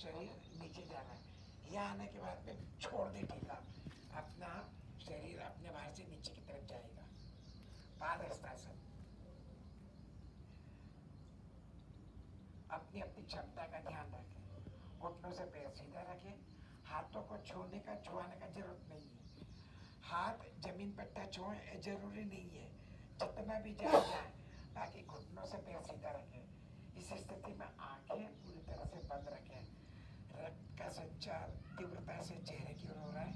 शरीर नीचे जा रहा है। यहाँ आने के बाद में छोड़ दे ढीला अपना शरीर अपने बाहर से नीचे की तरफ़ जाएगा। पाद हस्तासन अपनी अपनी क्षमता का ध्यान रखें। घुटनों से पैर सीधा रखें। हाथों को छूने का, छुआने का ज़रूरत नहीं है। हाथ ज़मीन पर टच हो ज़रूरी नहीं है। जितना भी जाए जाए, ताकि घुटनों से पैर सीधा रखें। इस स्थिति में आँखें पूरी तरह से बंद रखें। का संचार तीव्रता से चेहरे की ओर हो रहा है।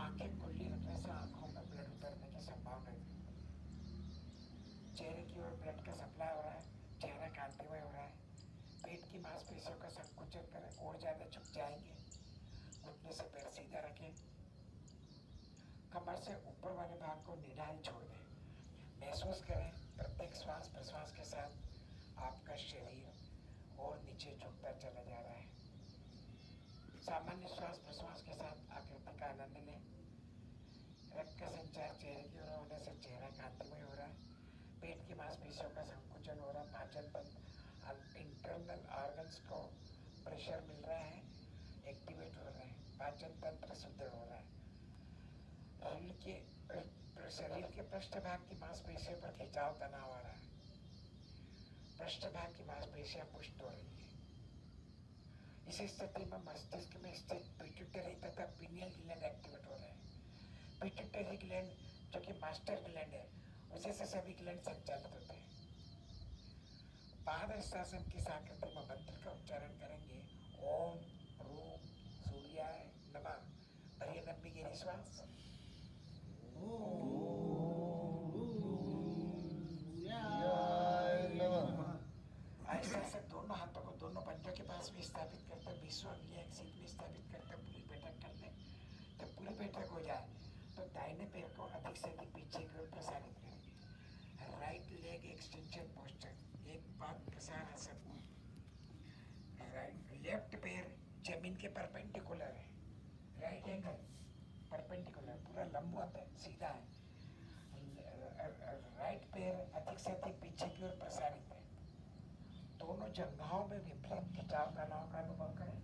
आँखें खुली रखने से आँखों में ब्लड उतरने की संभावना है। चेहरे की ओर ब्लड का सप्लाई हो रहा है, चेहरा कांतिमय हो रहा है। पेट की मांसपेशियों का संकुचन करें, और ज़्यादा झुक जाएँगे। घुटने से पैर सीधा रखें। कमर से ऊपर वाले भाग को निडाल छोड़ दें। महसूस करें, प्रत्येक श्वास प्रश्वास के साथ आपका शरीर और नीचे झुकता चला जा रहा है। सामान्य श्वास प्रश्वास के साथ आकृति का आनंद लें रक्त का संचार चेहरे की ओर होने से चेहरा कांतिमय हो रहा है। पेट की मांसपेशियों का संकुचन हो रहा है। पाचन तंत्र इंटरनल ऑर्गन्स को प्रेशर मिल रहा है। एक्टिवेट हो रहा है। पाचन तंत्र सुदृढ़ हो रहा है। शरीर के शरीर के पृष्ठभाग की मांसपेशियों पर खिंचाव तनाव आ रहा है। पृष्ठभाग की मांसपेशियाँ पुष्ट हो रही है। इस स्थिति में मस्तिष्क में स्थित पिट्यूटरी तथा ग्लैंड एक्टिवेट हो रहे हैं। पिट्यूटरी ग्लैंड जो कि मास्टर ग्लैंड है, उसे से सभी ग्लैंड संचालित होते हैं। शासन की आकृति में मंत्र का उच्चारण करेंगे। ओम ऐसे ऐसे दोनों हाथों को दोनों पंजों के पास में स्थापित करते विश्व अंगलियाँ एक सीट में स्थापित करते पूरी बैठक कर ले जब पूरी बैठक हो जाए तो दाहिने पैर को अधिक से अधिक पीछे की ओर प्रसारित करेंगे राइट लेग एक्सटेंशन पोस्टर एक पाद प्रसार आसन राइट लेफ़्ट पैर ज़मीन के परपेंडिकुलर है। राइट एंगल परपेंडिकुलर पूरा लंबवत है, सीधा है। राइट पैर अधिक से अधिक पीछे की ओर प्रसारित है। दोनों जगहों में विपरीत खिंचाव तनाव का अनुभव करें।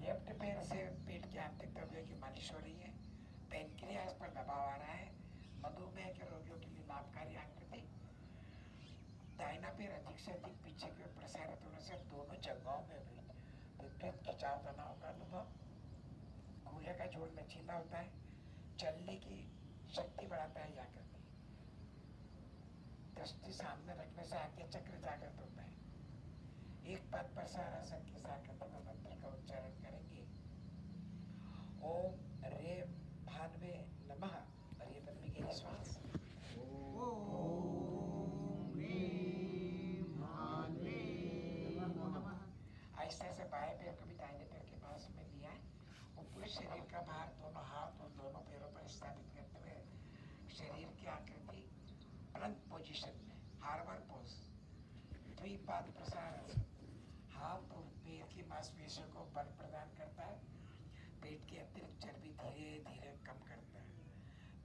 लेफ़्ट पैर से पेट के आंतरिक द्रव्य की मालिश हो रही है। पेनक्रियास पर दबाव आ रहा है। मधुमेह के रोगियों के लिए लाभकारी आकृति। दाहिना पैर अधिक से अधिक पीछे की ओर प्रसारित होने से दोनों जगहों में विपरीत खिंचाव तनाव का अनुभव कूल्हे का जोड़ लचीला होता है चलने की शक्ति बढ़ाता है जागृति दृष्टि सामने रखने से आगे चक्र जागृत होता है एक पद पर सारा संख्या मंत्र का उच्चारण करेंगे। ओम रे पोजीशन में हार्बर पोज द्विपाद प्रसार हाथ और पैर की मांसपेशियों को बल प्रदान करता है, पेट की अतिरिक्त चर्बी धीरे धीरे कम करता है।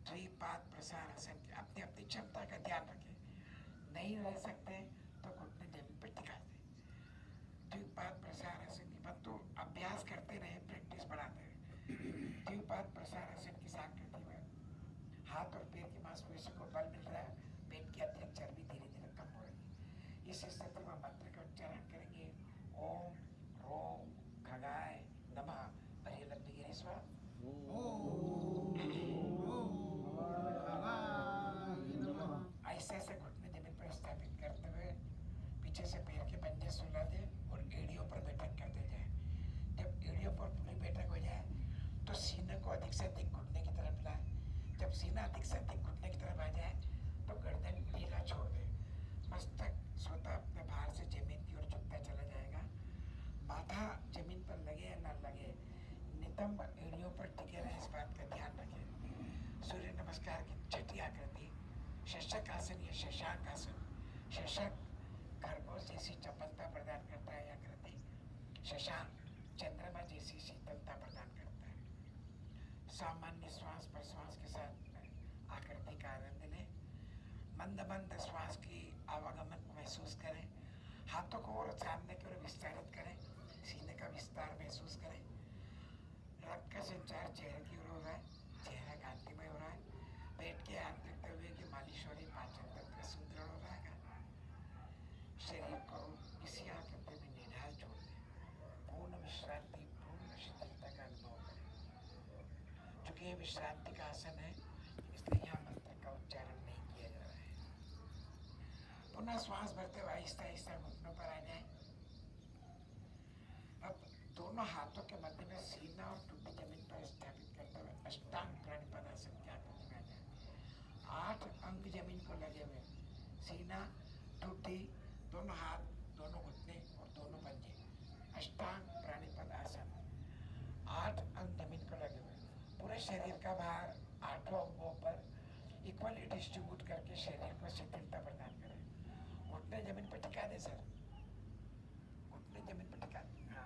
द्विपाद प्रसार आसन की अपनी अपनी क्षमता का ध्यान रखें। नहीं रह सकते तो घुटने ज़मीन पर टिका दें। द्विपाद प्रसार आसन की परंतु अभ्यास करते रहे प्रैक्टिस बढ़ाते रहे। द्विपाद प्रसार आसन की आकृति में हाथ और पैर की मांसपेशी को बल मिल रहा है पेट की अतिरिक्त चर्बी धीरे धीरे कम हो रही है इस स्थिति में मंत्र का उच्चारण करेंगे ओम रोम खगाय नमः भरी लंबी गिरी श्वास ऐसे ऐसे घुटने ज़मीन पर स्थापित करते हुए पीछे से पैर के पंजे सुला दे और एड़ियों पर बैठक करते जाए जब एड़ियों पर पूरी बैठक हो जाए तो सीने को अधिक से अधिक घुटने की तरफ़ लाए जब सीना अधिक से अधिक घुटने की तरफ़ आ जाए तो गर्दन ढीला छोड़ दे मस्तक स्वतः अपने भार से ज़मीन की ओर झुकता चला जाएगा माथा ज़मीन पर लगे या ना लगे नितंब एड़ियों पर टिके इस बात का ध्यान रखें। सूर्य नमस्कार की छठी आकृति शशक आसन या शशांक आसन। शशक खरगोश जैसी चपलता प्रदान करता है आकृति शशांक चंद्रमा जैसी शीतलता प्रदान करता है। सामान्य श्वास प्रश्वास के साथ आकृति का आनंद लें। मंद मंद श्वास की आवागमन महसूस करें। हाथों को और सामने की ओर विस्तारित करें। सीने का विस्तार महसूस करें। रक्त का संचार चेहरे की ओर हो रहा है। चेहरा हो रहा है। पेट के आंतरिक द्रव्य की मालिश हो रही पाचन तंत्र सुदृढ़ हो शरीर को आकृति में छोड़ पूर्ण विश्रांति, पूर्ण शिथिलता का अनुभव करें। चूँकि ये विश्रांति का आसन है, इसलिए यहाँ मंत्र का उच्चारण नहीं किया जा रहा है। पुनः श्वास भरते हुए आहिस्ता घुटनों पर आ जाए। दोनों हाथों के मध्य में सीना और टूटी ज़मीन पर स्थापित करते हुए अष्टांग प्रणिपदासन की आकृति में आ जाए आठ अंग ज़मीन को लगे हुए सीना टूटी, दोनों हाथ, दोनों घुटने और दोनों पंजे। अष्टांग प्राणीपद आसन आठ अंग ज़मीन को लगे हुए पूरे शरीर का भार आठों अंगों पर इक्वली डिस्ट्रीब्यूट करके शरीर को शिथिलता प्रदान करें। घुटने ज़मीन पर टिका दे, सर घुटने ज़मीन पर टिका दें हाँ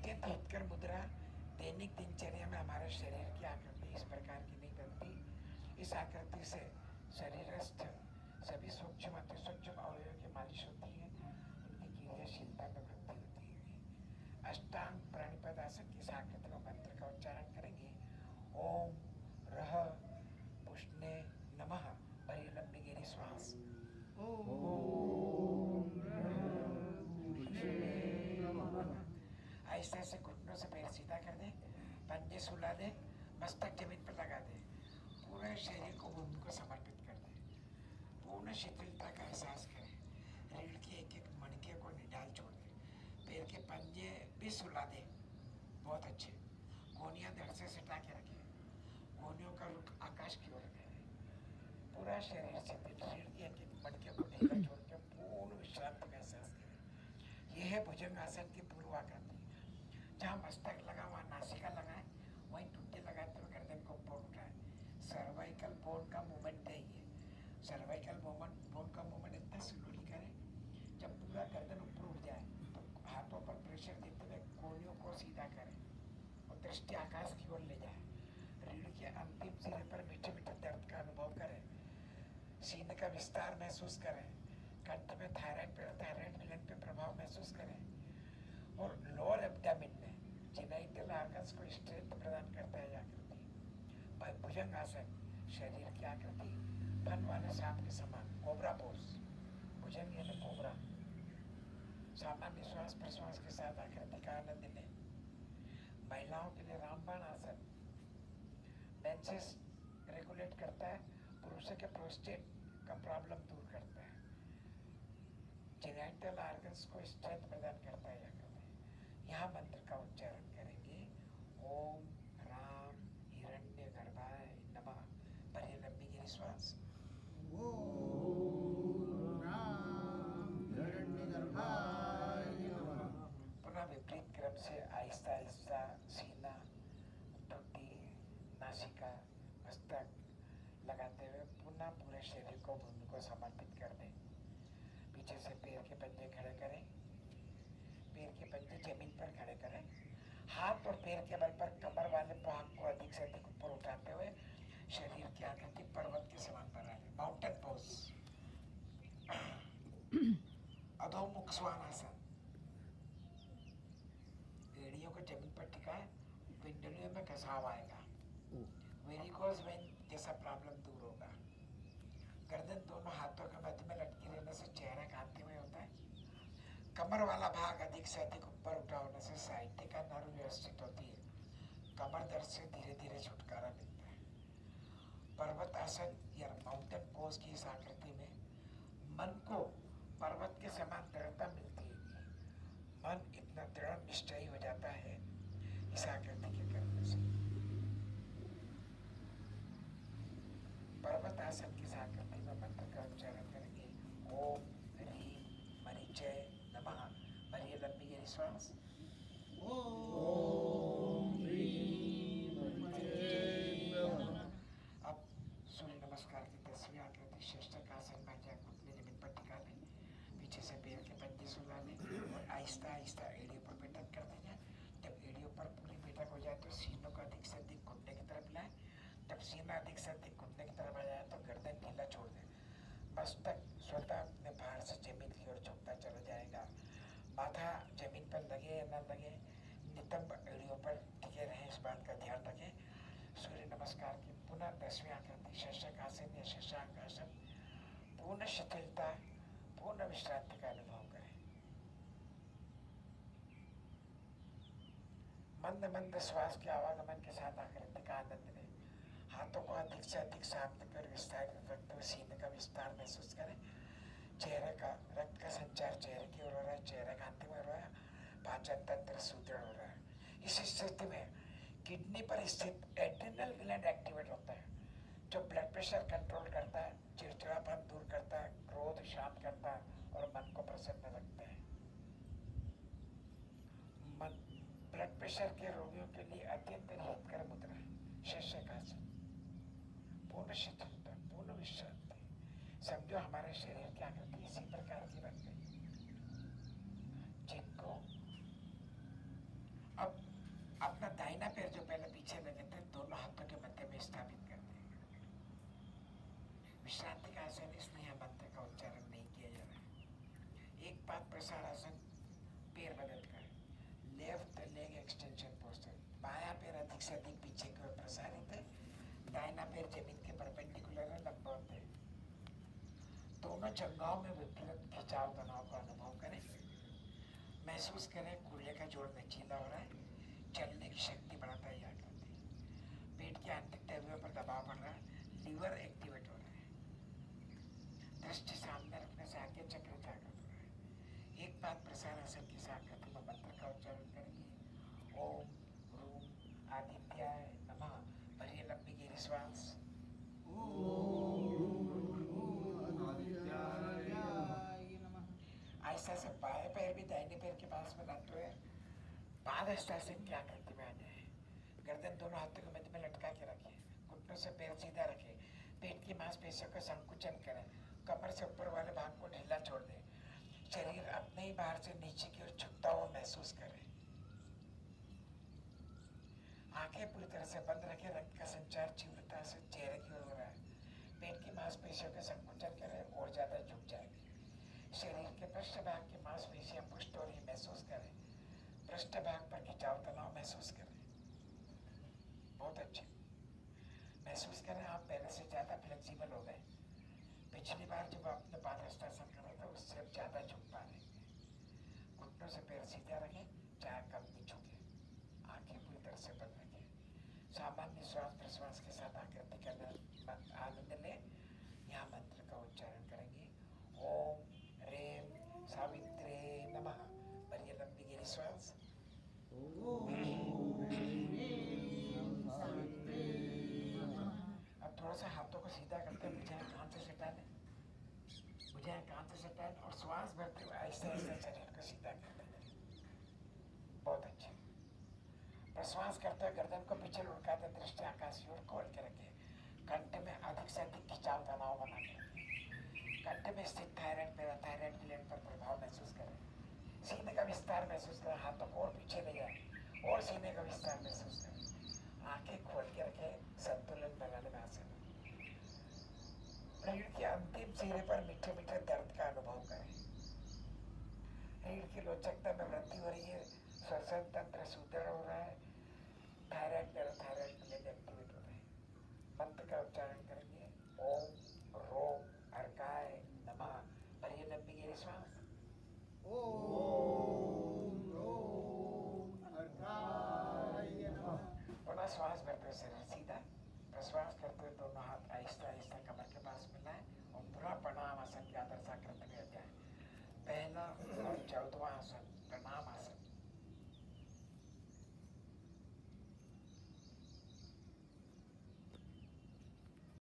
अत्यंत हितकर मुद्रा, दैनिक दिनचर्या में हमारे शरीर की आकृति इस प्रकार की नहीं बनती। इस आकृति से शरीरस्थ सभी सूक्ष्म अति सूक्ष्म अवयवों की मालिश होती है। उनकी क्रियाशीलता में वृद्धि होती है। अष्टांग प्राणीपद आसन की इस आकृति में मंत्र का उच्चारण करेंगे। ओम रह पुष्णे नमः बड़ी लंबी गहरी श्वास ऐसे ऐसे घुटनों से पैर सीधा कर दे, पंजे सुला दे मस्तक ज़मीन पर लगा दे, पूरे शरीर को भूमि को समर्पित कर दे, पूर्ण शिथिलता का एहसास करें, रीढ़ के एक एक मणके को निडाल छोड़ दे, पैर के पंजे भी सुला दे, बहुत अच्छे गोनियाँ धड़ से सटा के रखे गोनियों का रुख आकाश की ओर है पूरा शरीर से रीढ़ के एक एक मणके को ढीला छोड़ के पूर्ण विश्रांति का एहसास करें, यह है भुजंग आसन की पूर्वाकृति जहाँ मस्तक लगा वहाँ नासिका लगाए वहीं टुट्टे लगाते हुए गर्दन को ऊपर उठाए सर्वाइकल बोन का मूवमेंट है सर्वाइकल मूवमेंट बोन का मूवमेंट इतना स्लोली करें, जब पूरा गर्दन ऊपर उठ जाए तो हाथों पर प्रेशर देते हुए कोहनियों को सीधा करें और दृष्टि आकाश की ओर ले जाए। रीढ़ के अंतिम सिरे पर मीठे मीठे दर्द का अनुभव करें। सीने का विस्तार महसूस करें। कंठ में थायराइड थायराइड ग्लैंड पे प्रभाव महसूस करें। और लोअर एब्डामिन जिनाइटल आर्गन्स को स्ट्रेंथ प्रदान करता है आकृति। भुजंग आसन, शरीर की आकृति फन वाले सांप के समान, कोबरा पोज। भुजंग यानी कोबरा। सामान्य श्वास प्रश्वास के साथ आकृति का आनंद लें। महिलाओं के लिए रामबाण आसन। मेंसेस रेगुलेट करता है, पुरुषों के प्रोस्टेट का प्रॉब्लम दूर करता है। जेनेटल ऑर्गन्स को स्ट्रेंथ प्रदान करता है। यह मंत्र का उच्चारण करेंगे। ओम राम हिरण्य गर्भाय नमः। भरे लंबी गिरी श्वास। पुनः विपरीत क्रम से आहिस्ता आहिस्ता सीना टुट्टी नासिका मस्तक लगाते हुए पुनः पूरे शरीर को भूमि को समर्पित कर दें। पीछे से पैर के पंजे खड़े करें। पैर के पंजे ज़मीन हाथ और पैर के बल पर कमर वाले भाग को अधिक से अधिक ऊपर उठाते हुए शरीर की आकृति पर्वत के समान बना लें माउंटेन पोज अधोमुख स्वानासन एड़ियों को ज़मीन पर टिकाए पिंडलियों में घसाव आएगा। वेरिकोज वेन जैसा प्रॉब्लम दूर होगा। गर्दन दोनों हाथों के मध्य में लटकी रहने से चेहरा कांतिमय होता है कमर वाला भाग अधिक से अधिक ऊपर उठा होने से साहित्य का नर्व व्यवस्थित होती है। कमर दर्द से धीरे धीरे छुटकारा मिलता है। पर्वत आसन या माउंटेन पोज की इस आकृति में मन को पर्वत के समान दृढ़ता मिलती है। मन इतना दृढ़ निश्चयी हो जाता है इस आकृति के करने से। पर्वत आसन की इस आकृति में मंत्र का उच्चारण करेंगे ओम ह्रीम मरीचय नमः भरिए श्वास अब सूर्य नमस्कार की आकृति श्रेष्ठ घुटने ज़मीन पर टिका पीछे से पैर के पंजे सुला और आहिस्ता आहिस्ता पर बैठक कर दें जब पर पूरी बैठक हो जाए तो सीनों को अधिक से अधिक घुटने की तरफ़ लाएँ जब सीना अधिक से अधिक घुटने की तरफ़ आ जाए तो गर्दन ढीला छोड़ दें मस्तक स्वतः अपने भार से माथा ज़मीन पर लगे या न लगे, नितंब एड़ियों पर टिके रहे, इस बात का ध्यान रखें। सूर्य नमस्कार की पुनः दसवीं आकृति शशक आसन या शशांक आसन पूर्ण शिथिलता, पूर्ण विश्रांति का अनुभव करें। मंद मंद श्वास के आवागमन के साथ आकृति का आनंद लें। हाथों को अधिक से अधिक शांत कर विस्तारित रखते हुए सीने का विस्तार महसूस करें। चेहरे का रक्त का संचार चेहरे की ओर हो रहा है चेहरे कांति में हो रहा है पाचन तंत्र सुदृढ़ हो रहा है इस स्थिति में किडनी पर स्थित एड्रिनल ग्लैंड एक्टिवेट होता है जो ब्लड प्रेशर कंट्रोल करता है चिड़चिड़ापन दूर करता है क्रोध शांत करता है और मन को प्रसन्न रखता है मन ब्लड प्रेशर के रोगियों के लिए अत्यंत हितकर मुद्रा है। शस्यकासन पूर्ण शिथिलता, पूर्ण विश्रांति। समझो हमारे शरीर की आकृति इसी प्रकार की बन गई। जिनको अब अपना दाहिना पैर जो पहले पीछे लगे थे दोनों हाथों के मध्य में स्थापित कर देगा विश्रांति का आसन इसमें यह मंत्र का उच्चारण नहीं किया जा रहा है। एक बात प्रसार आसन पैर बदल कर लेफ़्ट लेग एक्सटेंशन पोस्टर बाया पैर अधिक से अधिक पीछे की ओर प्रसारित है। दाहिना पैर ज़मीन के परपेंडिकुलर है लंबवत है। दोनों जगहों में विपरीत खिंचाव तनाव का अनुभव करें। महसूस करें कुल्ले का जोड़ लचीला हो रहा है, चलने की शक्ति बढ़ाता है। याद पेट के आंतरिक तवियों पर दबाव बढ़ रहा है, लीवर एक्टिवेट हो रहा है। दृष्टि सामने रखने से आगे चक्र जागृत हो रहा है। एक बात प्रसार आसन की साकृति में मंत्र का उच्चारण करेंगे। ओम, रूम आदित्याय नमः। भरिए लंबी गिरी श्वास। पादहस्तासन की आकृति में आ जाए गर्दन दोनों हाथों के मध्य में लटका के रखें घुटनों से पैर सीधा रखें। पेट की मांसपेशियों का संकुचन करें। कमर से ऊपर वाले भाग को ढीला छोड़ दें। शरीर अपने ही बाहर से नीचे की ओर झुकता हुआ महसूस करें। आँखें पूरी तरह से बंद रखें। रक्त का संचार तीव्रता से चेहरे की ओर हो रहा है। पेट की मांसपेशियों का संकुचन करें और ज़्यादा झुक जाएगी शरीर के पृष्ठ भाग की मांसपेशियाँ पुष्ट हो रही महसूस करें। पृष्ठ भाग पर खिंचाव तनाव महसूस करें। बहुत अच्छे। महसूस करें आप पहले से ज़्यादा फ्लेक्सिबल हो गए। पिछली बार जब आपने पादहस्तासन करा था, उससे अब ज़्यादा झुक पा रहे हैं। घुटनों से पैर सीधा रखें चाहे कम भी झुके आँखें पूरी तरह से बंद रखें। सामान्य श्वास प्रश्वास के साथ आकृति का आनंद लें। यहाँ मंत्र श्वास भरते हुए आहिस्ते आहिस्ते शरीर को सीधा बहुत अच्छे प्रश्वास करते हुए गर्दन को पीछे लुढ़काते दृष्टि आकाश की ओर खोल के रखें। कंठ में अधिक से अधिक खिंचाव तनाव बना के कंठ में स्थित थायराइड पैराथायराइड ग्लैंड पर प्रभाव महसूस करें। सीने का विस्तार महसूस करें, हाथों को और पीछे ले जाए, और सीने का विस्तार महसूस करें। आँखें खोल के रखें, संतुलन बनाने में आसन रीढ़ के अंतिम सिरे पर मीठे मीठे दर्द का अनुभव करें रीढ़ की लोचकता में वृद्धि हो रही है। श्वसन तंत्र सुदृढ़ हो रहा है। थायराइड पैराथायराइड ग्लैंड एक्टिवेट हो रहे हैं मंत्र का उच्चारण करेंगे। ओम रोम अर्काय नमः। भरिए लंबी गिरी श्वास पुनः श्वास भरते शरीर